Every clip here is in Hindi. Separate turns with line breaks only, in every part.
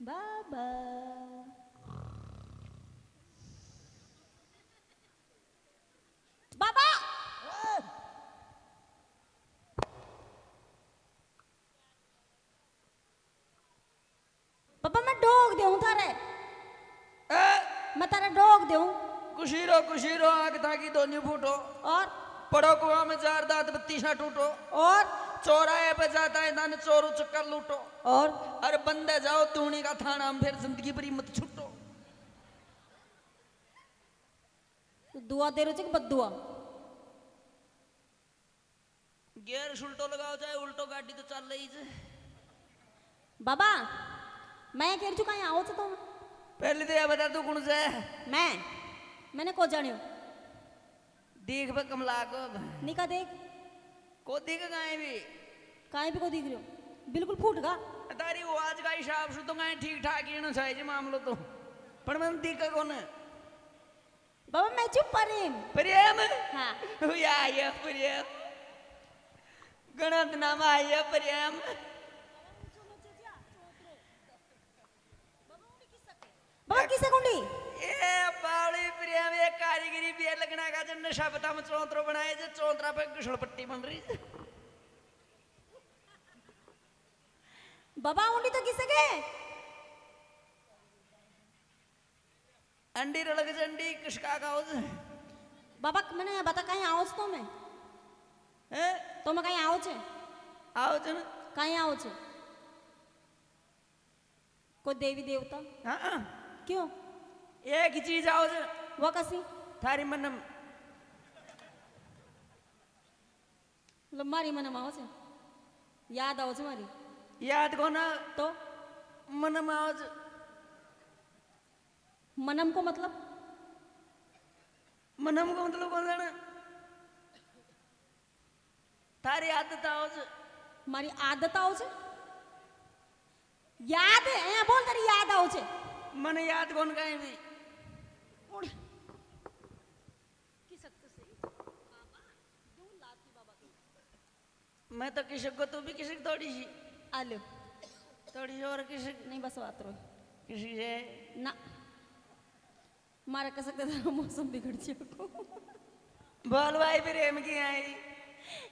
बाबा बाबा पापा मैं डोग दूँ थारे मैं तारा डोग दूँ
कुशीरो कुशीरो आग ताकि दोनों फूटो
और
पड़ो कुआ में चार दांत बत्तीसा टूटो
और
चौराहे पे जाता है दान चोरू चक्कर लूटो।
और?
अरे बंदे जाओ तूनी का थाना हम फिर ज़िंदगी भरी मत छुटो।
दुआ दे रहे बदुआ
गेर सुल्टो लगाओ चाहे उल्टो गाड़ी तो चल रही है।
बाबा मैं कह रही हूँ कहीं आओ तो
पहले तो यह बता तू कौन से
मैं? मैंने को जानियो
देख पे कमला को।
निका देख।
को देख गाय भी।
काहे भी को दिख रही हो? बिल्कुल फूट गा।
तारी वो आज का हिसाब से तो गाय ठीक ठाक ही ना चाहिए मामलो तो। पर मैं देख कौन? है
बाबा मैं चुप प्रेम।
प्रेम?
हाँ।
हुआ आया प्रेम। गणत नाम आया प्रेम।
बाबा किसे कुंडी
ए बावली प्रेम ये कारीगरी भी लगना का जन नशा पता में चौंतरो बनाए जो चौंतरा पे घुसड़ पट्टी बन रही
बाबा उंडी तो किसे के?
अंडी रलग जंडी किसका उस
बाबा मैंने बता कहीं आओ तो मैं।
हैं
तो मैं कहीं आओ छे
आओ जन
कहीं आओ छे कोई देवी देवता?
हाँ हाँ।
क्यों?
એ ખીચડી
જાઓ છે.
વકસી. તારી
મને મારી મને આવો છે. યાદ આવો છે મારી.
યાદ કોના?
તો?
મનમ આવો છે.
મનમ કો મતલબ?
મનમ કો મતલબ કોણ જાણે? તારી આદત આવો છે.
મારી આદત આવો છે? યાદ હે? બોલ તારી યાદ આવો છે.
મને યાદ કોણ કાંઈ નહીં. मैं तो किसी को तू भी किसी थोड़ी सी।
आलू।
थोड़ी सी और किसी
नहीं बस बात रो
किसी से?
ना। मारा कह सकते था मौसम बिगड़ जाओ
बोल भाई फिर एम की आई।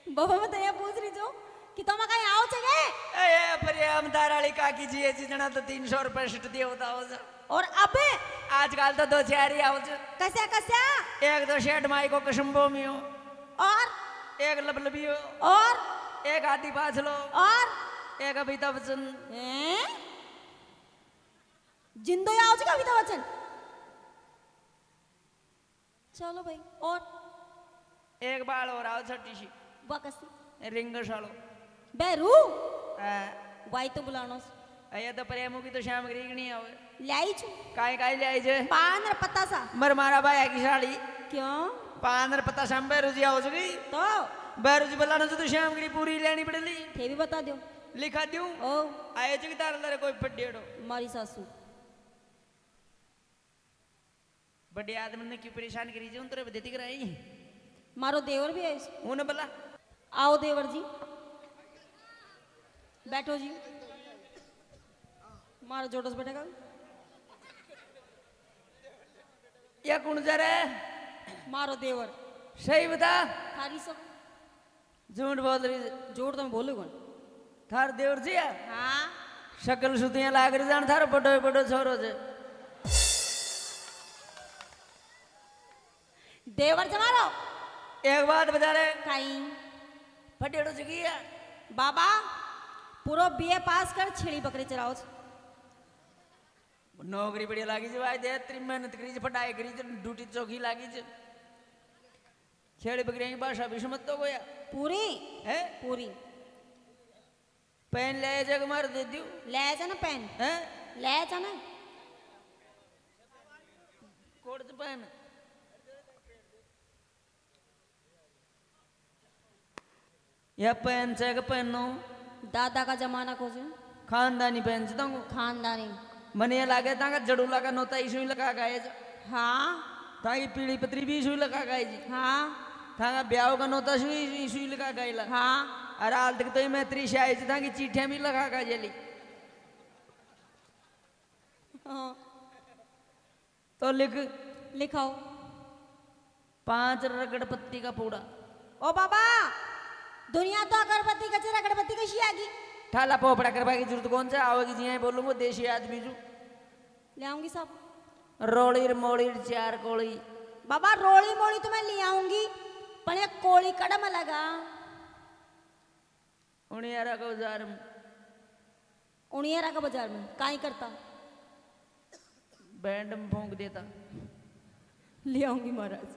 बाबा मैं तो तैयार पूछ रही जो कि तुम तो कहीं आओ चले
ए प्रेम दाराली काकी जी है जितना तो 300 रुपए सिट दिए होता हो जा
और अबे?
आजकल तो दो चार ही आओ
कैसा कैसा
एक तो दो शेड माई को कसम बोमियो
और?
एक लबलबियो।
और?
एक आदि पाछलो
और?
एक अमिताभ बच्चन।
जिंदो ही आओ का अमिताभ बच्चन? चलो भाई और?
एक बाल और आओ छठी सी।
वाकसी
रिंग सालो
बेरू?
आ,
वाई तो बुलानो।
ये तो प्रेम की तो शाम गरीब नहीं आवे
लाई छु।
काई काई ले आई जे
पान रे पत्ता सा।
मर मारा भाई की साड़ी
क्यों?
पान रे पता शाम बैरू जी आओ
तो?
बैरू जी बलाना तो शाम गरी पूरी लेनी पड़ेली
थे भी बता दो
लिखा दूँ
ओ
आए जी तार लरे कोई पड्डेड़ो
मारी सासू
बड़े आदमी ने क्यों परेशान करी जे उन देती कराई
मारो देवर भी है
उन्हें बोला
आओ देवर जी बैठो जी मारो जोटस बैठेगा
या कौन जा रहा है
मारो देवर
सही बता
थारी सब
झूठ बोल रही।
जोड़ तो मैं बोलू कौन?
थार देवर जी है?
हाँ।
शकल सुतियाँ लाग रही जान थारो बड़ो बड़ो छोरो जे।
देवर से मारो
एक बात बता रहे
कहीं
फटेड़ो जगी है?
बाबा पूरो बीए पास कर छेड़ी बकरी चराओ।
नौकरी बढ़िया लागी जे भाई दे तेरी मेहनत करी जे पढ़ाई करी जे ड्यूटी चौकी लागी जे छेड़ी बकरियाँ की भाषा भी समझ तो गोया।
पूरी?
है?
पूरी।
पेन ले जग मार दे दियो।
ले जा ना पेन।
है?
ले जा ना।
Code pen. या पेन से पेनो।
दादा का जमाना को जो।
खानदानी पेन से तंगो
खानदानी।
मने ये लागे तांगा जड़ू लगा नोता इशू लगा गए जे।
हाँ।
तांगी पीली पत्री भी इशू लगा गए जी।
हाँ।
थांगा ब्याह का नोता सुई इशू लगा गए ला
हाँ।
अरे हाल तक तो मैं थी चिट्ठियाँ भी लगा गए जली
हाँ।
तो लिख।
लिखाओ।
पाँच रगड़ पत्ती का पूड़ा।
ओ बाबा दुनिया तो अगरबत्ती कशी आगी
ठाला पोपड़ा करवा की ज़रूरत कौन सा आओगी जी बोलूँगा देशी आदमी जू।
ले आऊँगी
रोड़ी मोड़ी चार कोड़ी।
बाबा रोली मोली तो मैं ले आऊँगी। कड़म लगा।
उनियारा को जार में।
उनियरा का बाज़ार में काई करता।
बैंड में फूंक देता।
ले आऊँगी महाराज।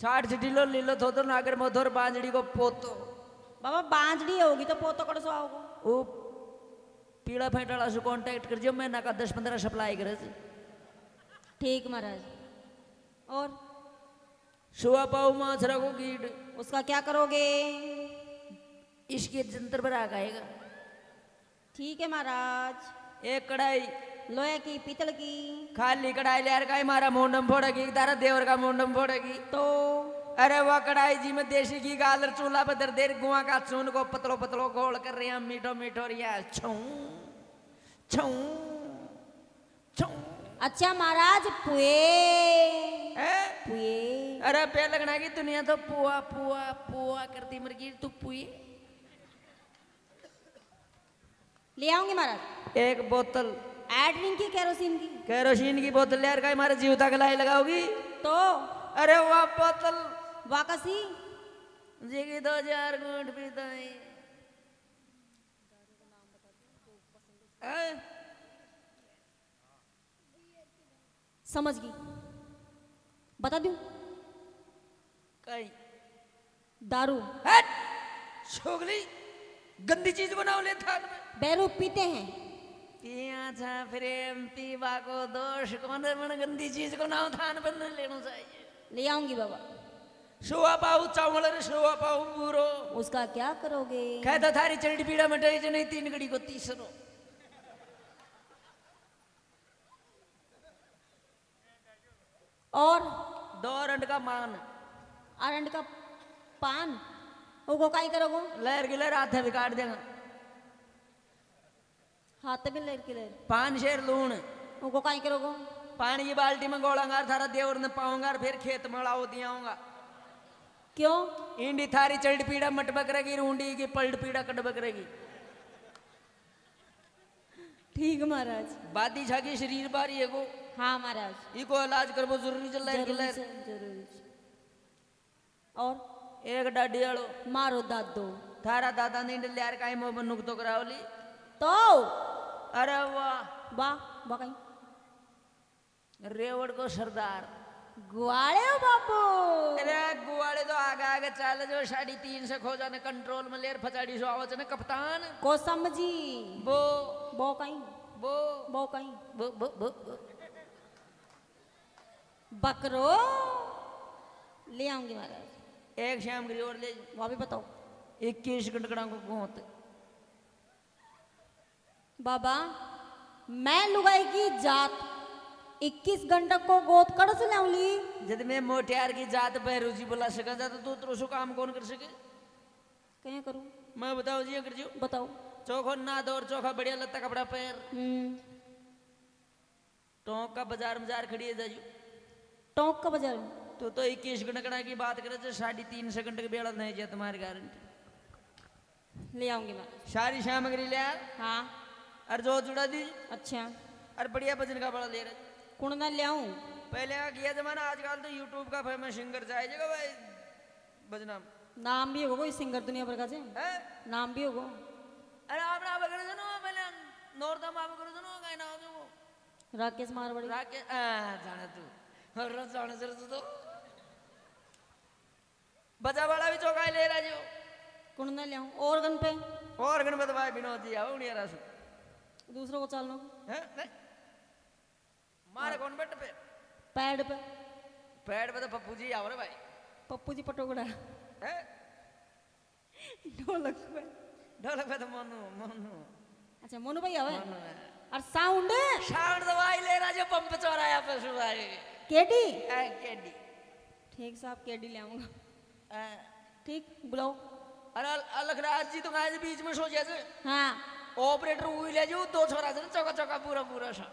छाट छिटिलो लीलो थो तो नागर मोथोर बांजड़ी को पोतो।
बाबा बांजड़ी होगी तो पोतो कड़ सो आओगे।
वो पीड़ा फेंटाला से कांटेक्ट कर जो मैं ना का दस पंद्रह सप्लाई करे।
ठीक महाराज। और?
सुआ पाऊ माछ रखो कीट।
उसका क्या करोगे?
इसके जंतर पर आ गाएगा
ठीक है महाराज।
एक कढ़ाई।
लोहे की पीतल की।
खाली कढ़ाई ले यार का मारा मुंडम फोड़ेगी तारा देवर का मुंडम फोड़ेगी।
तो?
अरे वह कढ़ाई जी में देसी घी गालर चूल्हा पर देर गुआ का चून को पतलो पतलो गोल कर रहे हैं मीठो मीठो रिया छऊ छऊ छऊ
अच्छा महाराज पुए।
हैं?
पुए।
अरे पे लगना की दुनिया तो पुआ पुआ पुआ करती मर गई तू पुई।
ले आऊँगी महाराज।
एक बोतल।
एड रिंग की केरोसिन की।
केरोसिन की बोतल ले का हमारे जीवता के लाई लगाओगी?
तो?
अरे वह बोतल।
वाकसी?
जी की दो चार घूट पीता है।
समझ गई। बता दूँ?
कहीं।
दारू।
छोगली गंदी चीज़ बनाओ ले थान में।
बैरू पीते हैं।
पिया था प्रेम पीवा को दोष कौन मन गंदी चीज़ को नाम थान पर न लेना चाहिए।
ले आऊँगी बाबा।
सुआ पाऊ चावल रे सुआ पाऊ बूरो।
उसका क्या करोगे?
कहता थारी चरड़ी पीड़ा मटाई जो नहीं तीन घड़ी को तीसरो।
और
दो रंड का मान
आरंड का पान? वो काई करोगे?
लहर की लहर हाथ भी काट देगा
हाथ में लेर के लेर
पान शेर लूण।
वो काई करोगे?
पानी की बाल्टी में गोलांगार थारा देवर ने पाऊँगा फिर खेत में लाओ दियाऊँगा
क्यों?
इंडी थारी चरड़ी पीड़ा मटबक रहेगी रूंडी की पलट पीड़ा कटबक बकरेगी
ठीक महाराज।
बादी छागी शरीर बारी है को
हाँ महाराज।
इको इलाज करबो ज़रूरी चल रहा है
ज़रूरी और?
एक डाडी आलो।
मारो दादो।
थारा दादा नहीं डल यार काई मो बनुक तो करावली।
तो?
अरे वाह।
वाह बकाई
रेवड़ को सरदार।
ग्वाले हो बापू।
अरे गुआड़े तो आगे आगे चाले जो साढ़े तीन से खो जाने कंट्रोल में लेर कप्तान।
को समझी?
बो।
बो कहीं?
बो।
बो कहीं?
बो बो बो बो।
बकरो। ले आऊँगी महाराज
एक शाम की और ले।
वहाँ भी बताओ।
इक्कीस गंडकड़ा को गोत।
बाबा मैं लुगाई की जात 21 गंडक को गोद कड़ से लाऊँगी।
जब मैं मोटियार की जात बहरूजी बुला सका जाता तो तेरे सो काम कौन कर सके?
कहीं करूँ?
मैं बताओ जी कर जो?
बताओ
चोखो ना दौर चोखा बढ़िया लत्ता कपड़ा पैर।
हम्म।
टोंक का बाज़ार बाज़ार खड़ी है जाजू।
टोंक का बाज़ार
तो तो इक्कीस गणकड़ा की बात करे तो साढ़े तीन सेकंड के बेड़ा नहीं जाए तुम्हारी गारंटी।
ले आऊँगी महाराज
सारी सामग्री ले
हाँ।
और जो जुड़ा दी?
अच्छा।
और बढ़िया भजन का बड़ा ले रहे।
कुण ना ले
पहले का किया जमाना आजकल तो यूट्यूब का फ़ेमस सिंगर चाहिए भाई भजना
नाम भी होगा कोई सिंगर दुनिया भर का
है?
नाम भी होगा।
अरे आप ना बगड़ जनो पहले नॉर्थ में आप करो जनो कहीं ना हो वो
राकेश मारवाड़ी।
राके आ जाने तू। और जाने जरा तू तो। बजा वाला भी चौका ले रहा जो।
कुण ना ले ऑर्गन पे?
और गणपत भाई विनोद जी आओ रासु
दूसरों को चाल लो।
हैं? मारे कौन बेट पे?
पैड पे।
पैड पे तो पप्पू जी आओ रे भाई।
पप्पू जी पटोकड़ा
हैं?
ढोलक पे।
ढोलक पे तो मनु मनु।
अच्छा मोनू भाई आवे?
मनु है।
और साउंड?
साउंड दवाई ले रहा जो पंप चौराया पे सुभाई
केडी?
केडी।
ठीक साहब केडी ले आऊँगा। ठीक बुलाओ।
अरे अलखराज जी तो आज बीच में सो जैसे
हाँ।
ऑपरेटर हुई ले जो दो छोरा से चौका चौका पूरा पूरा सा।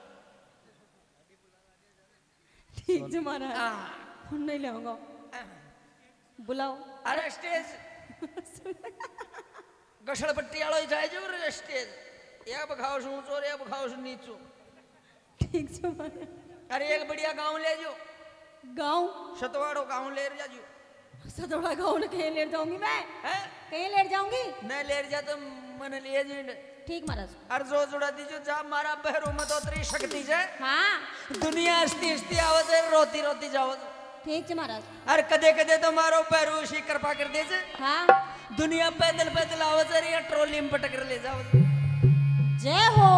ठीक है। महाराज
हाँ।
नहीं लाऊँगा बुलाओ।
अरे स्टेज। जाए जो रे स्टेज। या बखाओ सु ऊंचो रे या बखाओ सु नीचो।
ठीक है। महाराज
अरे एक बढ़िया गाँव ले जो।
गाँव?
सतवाड़ो गाँव ले जाजो।
सतोड़ा गाँव ने कहीं लेट जाऊँगी मैं।
हैं?
कहीं लेट जाऊँगी?
मैं ले जा तो मन ले जिंड
ठीक महाराज।
अर जो जुड़ा दीजो जा मारा बहरू मत उतरी शक्ति से
हाँ।
दुनिया हस्ती हस्ती आवत रोती रोती जाओ।
ठीक है महाराज।
अरे कदे कदे तो मारो पैरू शी कृपा कर दे जे
हाँ।
दुनिया पैदल पैदल आवत या ट्रोली में पटक ले जाओ।
जय हो।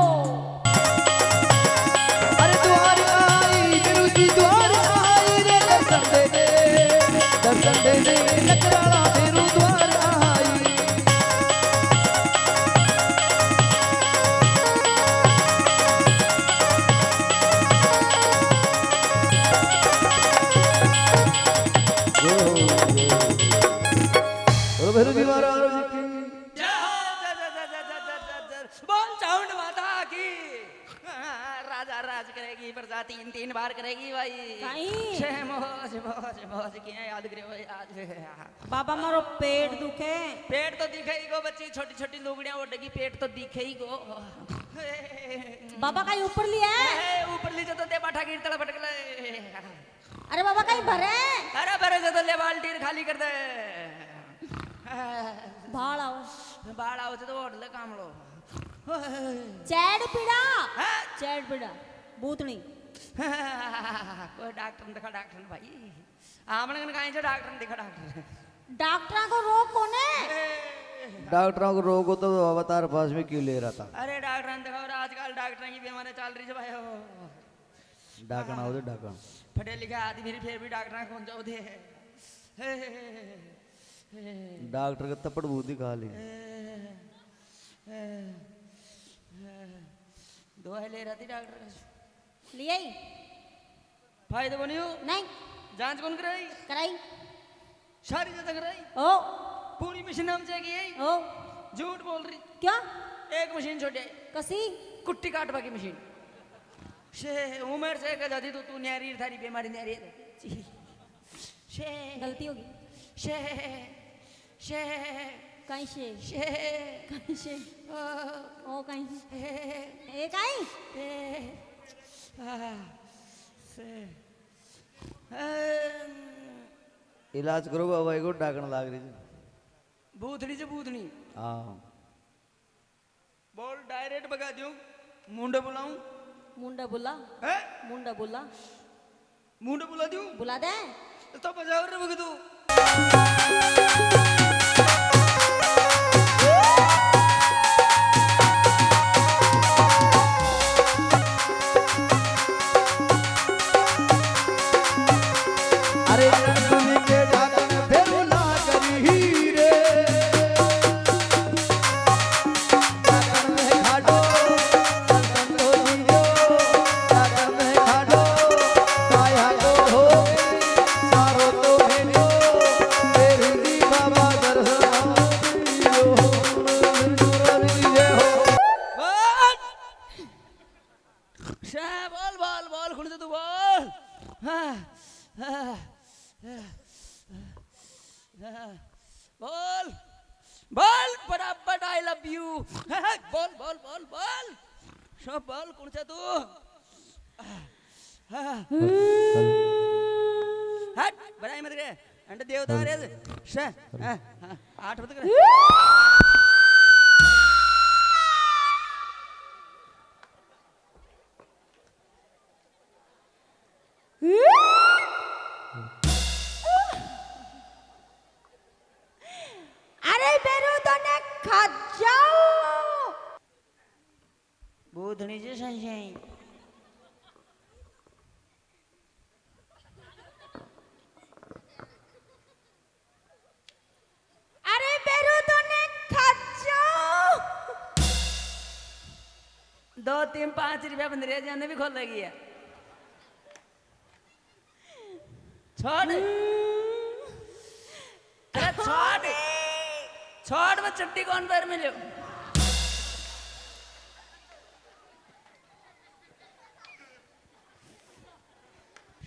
अरे द्वार आई गुरु जी द्वार
तीन तीन बार करेगी भाई। मौज मौज मौज की है, याद करियो याद
बाबा मारो पेट दुखे।
पेट तो दिखे ही गो बच्ची छोटी छोटी लुगड़ियाँ ओढ़ेगी पेट तो दिखे ही गो।
बाबा का ऊपर लिया है?
ऊपर लीजिए तो दे बाठा गिर तड़ा पटक ले
अरे बाबा कहीं भरे?
अरे भरे से तो ले बाल्टी खाली कर दे।
भाड़ आओ।
बाढ़ आओ तो ओढ़ ले काम लो।
चैड पीड़ा? चैड पीड़ा। भूतनी
कोई डॉक्टर ने दिखा डॉक्टर ने भाई आपने कहीं से डॉक्टर ने दिखा डॉक्टर
डॉक्टर को रोग कोने
डॉक्टरों को रोग हो तो अवतार पास में क्यों ले रहा था?
अरे डॉक्टर ने दिखाओ आजकल डॉक्टर की बीमारी चल रही है भाई
आओ दे डाकण
पढ़े लिखे आदमी फिर फिर भी डॉक्टर कौन जाओ दे
डॉक्टर का तपड़ बूदी खा ली।
दवाई ले रही थी डॉक्टर
ही
फ़ायदा को नहीं जाँच कौन कराई
कराई
सारी जगह कराई
ओ
पूरी मशीन हम चेक की
ओ
झूठ बोल रही
क्या
एक मशीन छोटे
कसी
कुट्टी काटवा की मशीन शे उम्र से कह जाती तो तू न्यारी थारी बीमारी न्यारी है शे
गलती होगी
शे शे
कहीं से
शे
कहीं से
ओ,
कहीं
हे,
ए कहीं
इलाज करो बाबा को डाकण लाग रही थी।
बूथड़ी से बूथनी
हाँ।
बोल डायरेक्ट बगा दूँ मुंडे बुलाऊं?
मुंडा बुला।
है?
मुंडा बुला।
मुंडे बुला दूँ
बुला दे।
तो बजाओ रे बगदू
रे
अंडे तीन पाँच रुपया बंदरिया जाने भी खोल लगी है छोड़ छोड़ छोड़ मैं चट्टी कौन पैर में लियो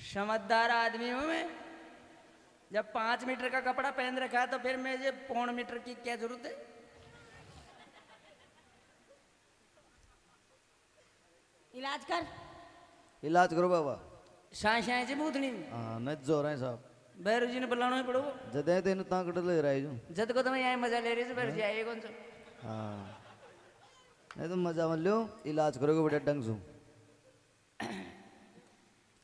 समझदार आदमी हूँ मैं। जब पाँच मीटर का कपड़ा पहन रखा है तो फिर मुझे पौन मीटर की क्या ज़रूरत है?
इलाज कर।
इलाज करो बाबा।
साए साए से भूतनी
हाँ नहीं ज़ोर है साहब।
भैरू जी ने बुलाना ही पड़ो
जदे तेन ता कट ले रहा है जो।
जद को तो मैं यहाँ मज़ा ले रही थी भैरू जी आए कौन सा
हाँ। नहीं तो मज़ा मत लो इलाज करोगे बड़े ढंग से।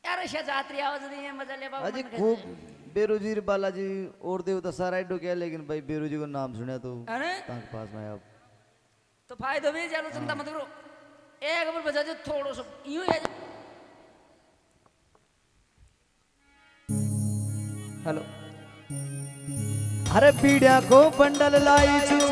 यार ऐसा जात्री आवाज़ नहीं है मज़ा ले बाबा
अजी खूब
हैं।
बेरोजी बालाजी और देवता सारा इडो किया लेकिन भाई बेरोजी को नाम सुना तो पास में आप
तो फ़ायदा भी चलो चिंता मत करो। एक बार बजा जो थोड़ा सा यूँ है हेलो।
अरे पीड़िया को बंडल लाई छू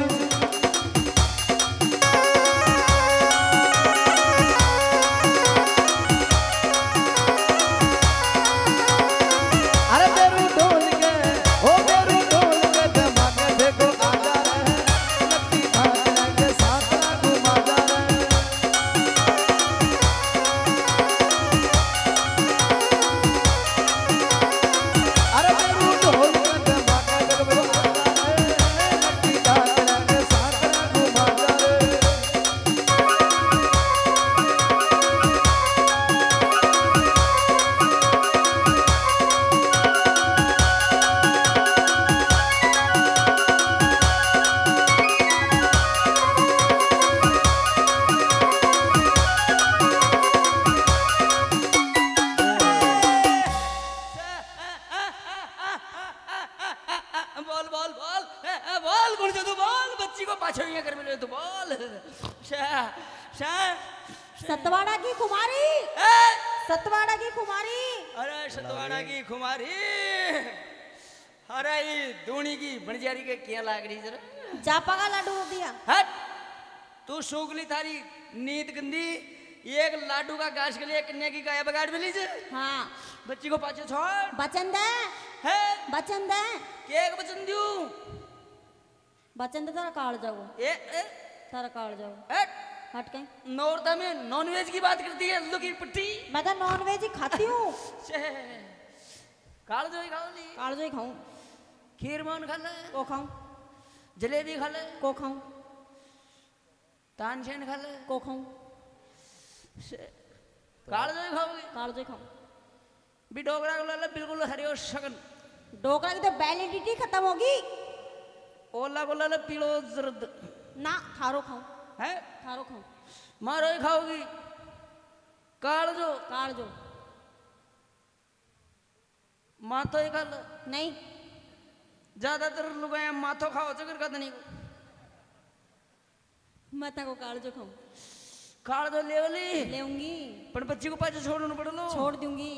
कर मिले तू बोल।
सतवाड़ा की कुमारी। सतवाड़ा की कुमारी।
अरे सतवाड़ा की खुमारी अरे ये दूनी की बंजारी के क्या लाग रही जरा?
जापा का लाडू दिया।
हट। तू सुगली थारी नींद गंदी एक लाडू का घास के लिए कन्या की गाय बगाड़ मिली जे?
हाँ।
बच्ची को पाछे छोड़।
बचन दे।
है।
बचन दे।
केक बचन दियो
बचन दे तारा काल जाओ।
ए ए।
तारा काल जाओ।
हट
हट कहीं।
नौरता में नॉनवेज की बात करती है अल्लू की पट्टी।
मैं तो नॉन वेज ही खाती हूँ।
काल जो खाओ ली।
काल जो ही खाऊं।
खीर मोहन खा ले।
को खाऊं?
जलेबी खा ले।
को खाऊं?
तानसेन खा ले।
को खाऊं?
काल जो खाओगे।
काल जो ही खाऊं।
भी डोगरा को बिल्कुल हरियो शगन।
डोकरा की तो वैलिडिटी खत्म होगी।
ओला को ले पीलो जर्द।
ना थारो खाऊं
है?
थारो खाऊं
मारो ही खाओगी। काल जो।
काल जो।
माथो ही खा ले
नहीं।
ज़्यादातर लोग हैं माथो खाओ चक्कर का नहीं।
मैं तको काल जो खाऊं।
काल जो लेवली
लेऊँगी।
पर बच्ची को पाछे छोड़ना पड़ लो
छोड़ दूँगी।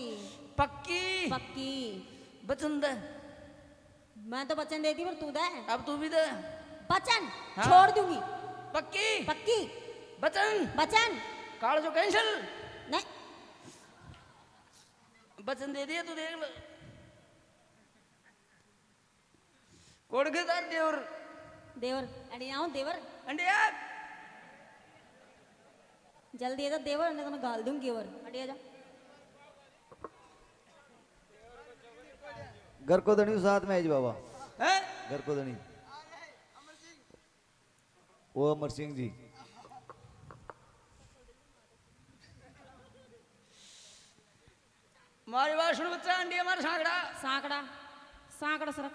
पक्की।
पक्की।
बचन दे।
मैं तो बचन देती पर तू दे।
अब तू भी दे।
बचन
हाँ।
छोड़ दूँगी।
पक्की?
पक्की।
बचन
बचन
काल जो कैंसिल।
नहीं।
बचन दे दिया तू देख लो कोड के तार देवर।
देवर अरे आओ देवर।
अंडे यार
जल्दी आ जा देवर नहीं तो मैं गाल दूँगी देवर। अरे आ जा।
घर को धनी साथ में है बाबा। घर को धनी वो अमर सिंह जी।
मारी बात सुन बच्चा अंडी हमारा सांकड़ा।
सांकड़ा? सांकड़ा सड़क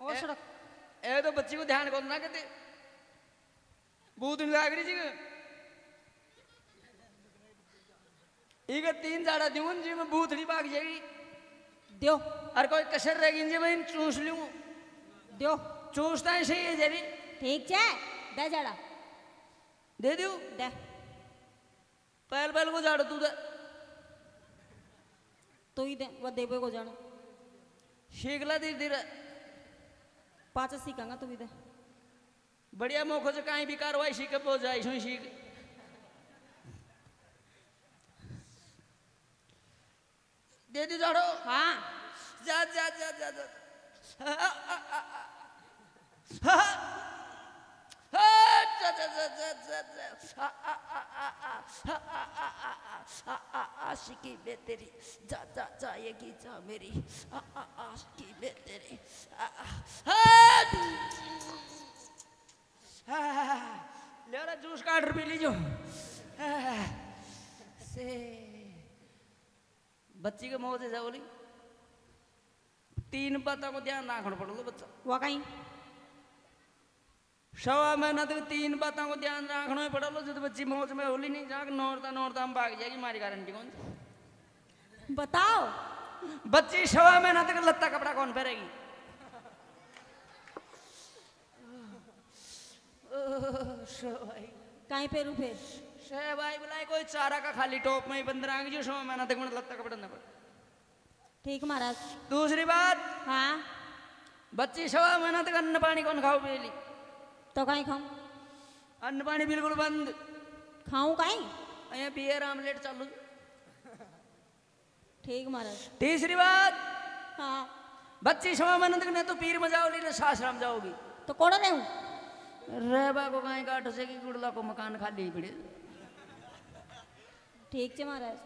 और सड़क
ए तो बच्ची को ध्यान करो ना कहते नहीं लाग रही जी। इके तीन जाड़ा दूँ जी में नहीं भाग जाएगी
दियो
और कोई कसर रहेगी जी मैं चूस लूँ।
दियो
चूसता है सही है जरी
ठीक छे दे जड़ा।
दे दू
दे।
पहल पहल को झाड़ तू दे।
तू ही दे वो देवे को जाने
शीखला धीरे धीरे।
पाँच सीखेंगा तू ही दे।
बढ़िया मौको से कहीं भी कार्रवाई सीख पो जाए सो सीख दे दी झाड़ो
हाँ
जा जा जा जा जा आशिकी में तेरी जा जा जाएगी जा मेरी आशिकी में तेरी ले जूस का ऑर्डर पी लीजिए आ, से बच्ची के मुँह से जा बोली। तीन बातों को ध्यान रखना पड़ेगा बच्चा।
वो कहीं?
सवा महीना तक तीन बातों को ध्यान रखना ही पड़ेगा जब बच्ची मौज में होली नहीं जाके नौरता नौरता हम भाग जाएगी हमारी गारंटी कौन सी?
बताओ।
बच्ची सवा महीना तक लत्ता कपड़ा कौन पहनेगी
कहीं पे? रुपए
भाई बुलाए कोई चारा का खाली में ही जो मैंने तक मतलब तक पर।
ठीक महाराज।
दूसरी बात?
हाँ।
बच्ची सवा महीना तक अन्न पानी कौन खाओ
तो कहीं खाऊं?
अन्न पानी बिल्कुल बंद।
खाऊं कहीं?
अरे बियर आमलेट चालू।
ठीक महाराज।
तीसरी बात?
हाँ।
बच्ची सवा तक नहीं तो पीर में जाओ सासराम जाओगी।
तो कौन रहूँ
रह बा कहीं गाठ से की गुड़ला को मकान खाली पड़े।
ठीक छे महाराज।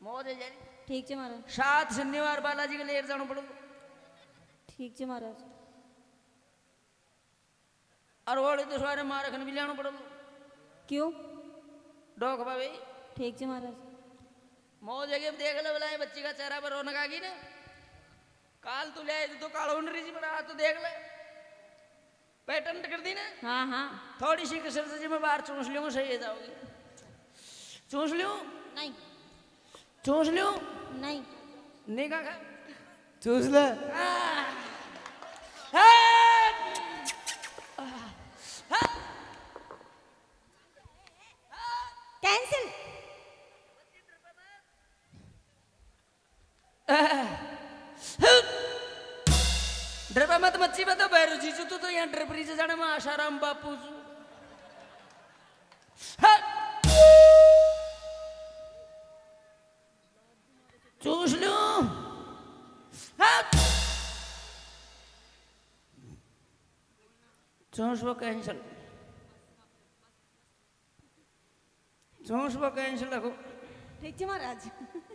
मौज है जारी
ठीक छे महाराज।
सात शनिवार बालाजी के लेर जाना पड़ो।
ठीक छे महाराज।
और होली तो सवारे मारखन भी लेना पड़ो।
क्यों?
डोक भाई
ठीक छे महाराज।
मौज है देख ले बोला बच्ची का चेहरा पर रौनक आ गई ना। काल तू ले तो कालो जी बना तो देख ले। पैटर्न कर दी ना।
हाँ हाँ।
थोड़ी सी कसर से जी मैं बाहर चूस लूँ सही है जाओगी। चूस लूँ
नहीं.
चूस लूँ
नहीं कैंसिल
ड्रेपा मत मच्छी बता बैरू जीजू तू तो यहाँ ड्रेपरी से जाने में आशाराम बापू
म